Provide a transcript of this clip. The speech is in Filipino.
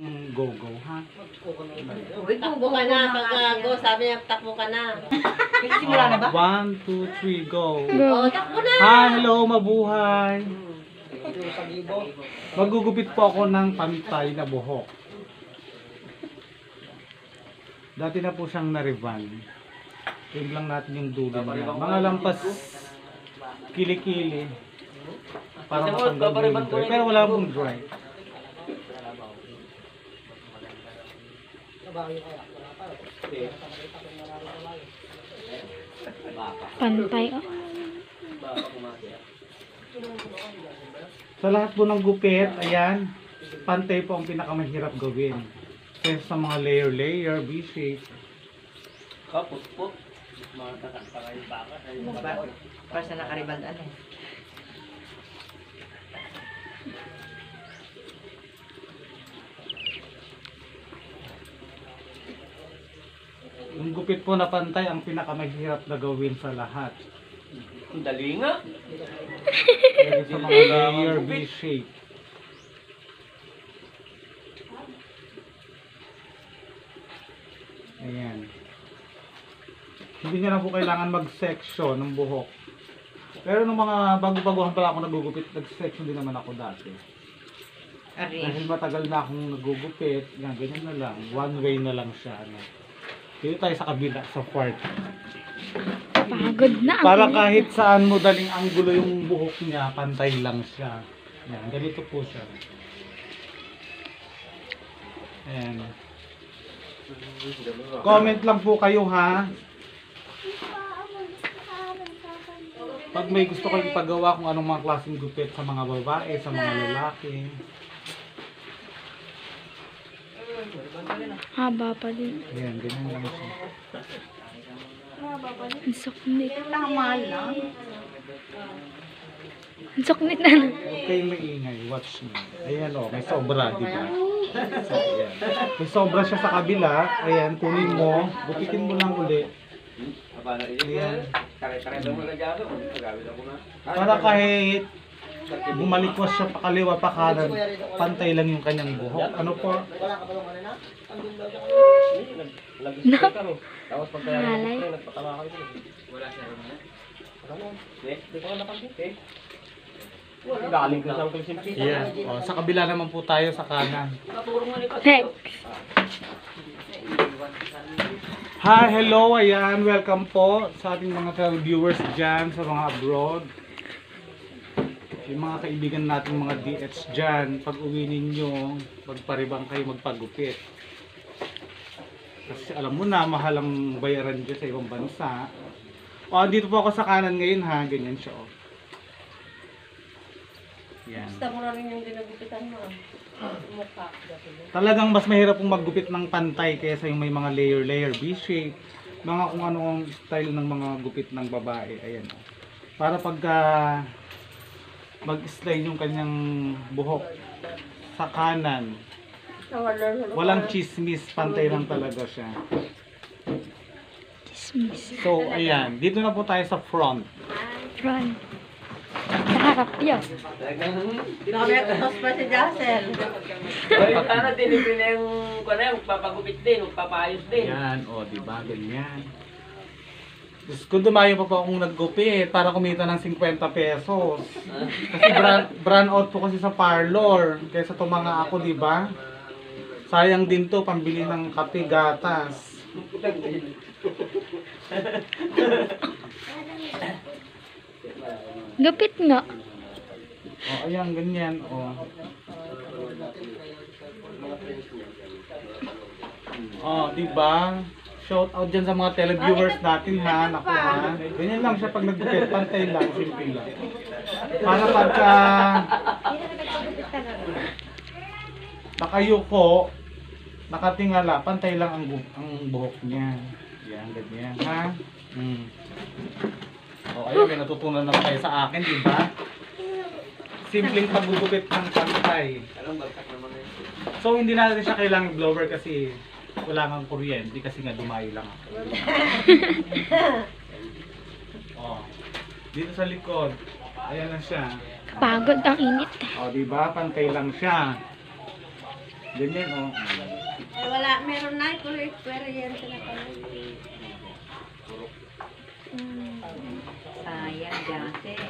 Mm, Go-go, ha? Uy, tubo ka na. Pag-go, sabi niya, takbo ka na. Simula na ba? One, two, three, go. Oo, takbo na. Hi, hello, mabuhay. Magugupit po ako ng pantay na buhok. Dati na po siyang narivan. Tingnan lang natin yung dulo niya. Mga lampas kilikili. Para matanggal dry. Pero wala pong dry. Pantay, oh. Sa lahat po ng gupit, ayan, pantay po ang pinakamahirap gawin. Kaya sa mga layer-layer, V-shape, Kapos po. Para sa nakaribandaan eh. Yung gupit po na pantay ang pinakamahirap na gawin sa lahat. Ang dali nga. Kaya sa mga layer V-shape. Ayan. Hindi niya na po kailangan mag-section ng buhok. Pero nung mga bago-baguhan pala ako nagugupit, nag-section din naman ako dati. Ari. Dahil matagal na akong nagugupit, yan, ganyan na lang. One way na lang siya. Ano. Dito tayo sa kabila, sa part. Pagod na. Para kahit saan mo daling anggulo yung buhok niya, pantay lang siya. Yan, ganito po siya. Ayan. Comment lang po kayo ha. Pag may gusto kayong ipagawa kung anong mga klaseng gupit sa mga babae, sa mga lalaki. Haba pa din. Ayan, ganyan lang siya. Ang saknit. Mahal lang. Ang saknit na. Huwag kayong maingay, watch nyo. Ayan o, may sobra, di ba? So, ayan. May sobra siya sa kabila. Ayan, kunin mo. Gupitin mo lang uli. Ayan. Para kahit bumalikwas siya pa kaliwa pa kanan, pantay lang yung kanyang buhok. Ano po? Malay. Galing ka sa Quezon Ayan. O, sa kabila naman po tayo sa kanan. Next. Hi, hello, ayan, welcome po sa ating mga ka-viewers dyan sa mga abroad. Yung mga kaibigan natin mga DH dyan, pag uwi ninyo, magparibang kayo magpagupit. Kasi alam mo na, mahal ang bayaran dyan sa ibang bansa. O, dito po ako sa kanan ngayon ha, ganyan siya o. Yan. Basta mo na rin yung ginagupitan mo. Mukha. Talagang mas mahirap pong maggupit ng pantay kaysa yung may mga layer-layer V-shape, mga kung anong style ng mga gupit ng babae. Ayan. oh. Para pagka mag-slide yung kanyang buhok sa kanan, walang chismis, pantay lang talaga siya. Dismiss. So, ayan. Dito na po tayo sa front. Run. Kaharap yun. Nakabektos pa si Jassel. Ay, sana dinipin na yung kung ano, magpapagupit din, magpapayos din. Ayan, o, di ba? Ganyan. Diyos ko, dumayo pa po akong naggupit para kumita ng 50 pesos. Kasi brand, brand out po kasi sa parlor. Kaysa tumanga ako, di ba? Sayang din to, pambili ng kape, gatas. Gupit nga. O, ayan, ganyan. O. Oh, di ba? Shout out dyan sa mga televiewers natin ha. Naku ha. Ganyan lang siya pag naggupit. Pantay lang, simple lang. Para pagka nakayuko, nakatingala, pantay lang ang, bu- ang buhok niya. Yan, ganyan ha. Hmm. O, ayun, may natutunan naman kayo sa akin, di ba? Simpleng paggugupit ng pantay. So hindi natin siya kailangang blower kasi wala nang kuryente kasi nga dumayo lang ako. oh. Dito sa likod, ayan na siya. Pagod ang init. O, di ba? Pantay lang siya. Ganyan, oh. Eh, wala, meron na. Experience na kami. Mm. Sayang, Jansen.